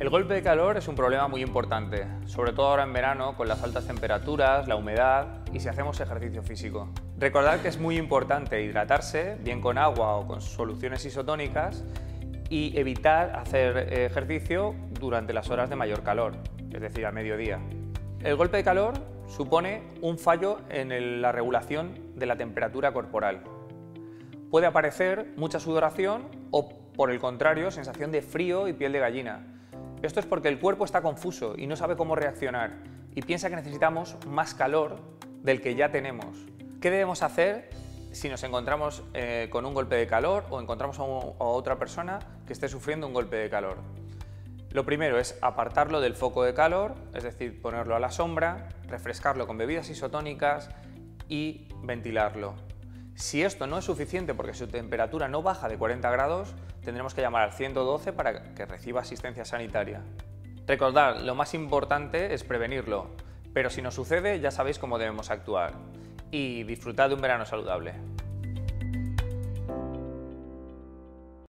El golpe de calor es un problema muy importante, sobre todo ahora en verano con las altas temperaturas, la humedad y si hacemos ejercicio físico. Recordad que es muy importante hidratarse, bien con agua o con soluciones isotónicas, y evitar hacer ejercicio durante las horas de mayor calor, es decir, a mediodía. El golpe de calor supone un fallo en la regulación de la temperatura corporal. Puede aparecer mucha sudoración o, por el contrario, sensación de frío y piel de gallina. Esto es porque el cuerpo está confuso y no sabe cómo reaccionar y piensa que necesitamos más calor del que ya tenemos. ¿Qué debemos hacer si nos encontramos eh, con un golpe de calor o encontramos a, a otra persona que esté sufriendo un golpe de calor? Lo primero es apartarlo del foco de calor, es decir, ponerlo a la sombra, refrescarlo con bebidas isotónicas y ventilarlo. Si esto no es suficiente porque su temperatura no baja de 40 grados, tendremos que llamar al 112 para que reciba asistencia sanitaria. Recordad, lo más importante es prevenirlo, pero si no sucede ya sabéis cómo debemos actuar. Y disfrutad de un verano saludable.